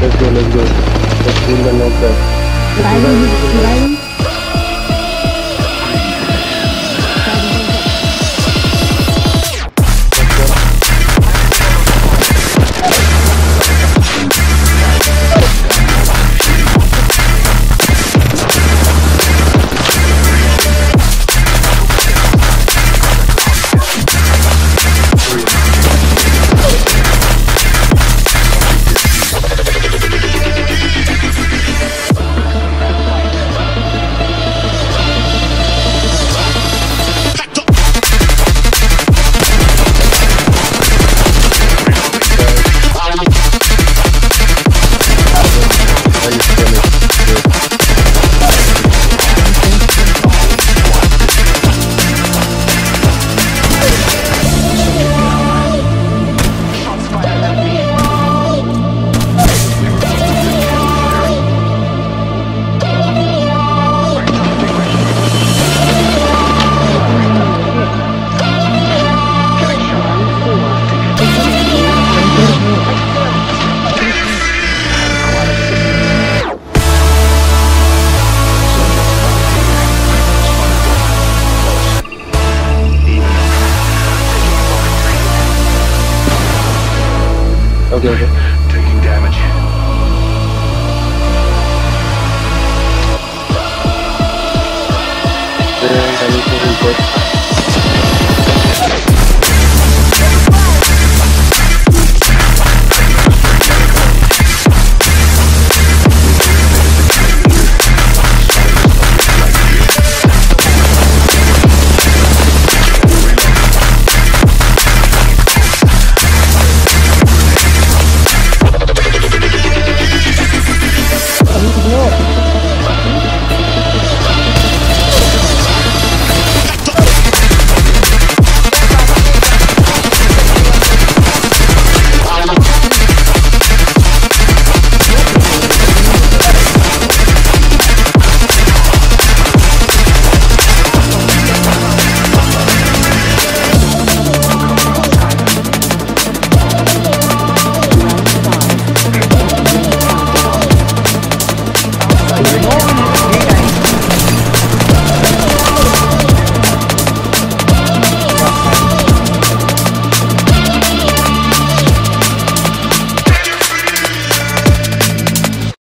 Let's go, let's go. Let's kill the knocker. Driving, Okay, okay. Taking damage. Then I need to. Ignoring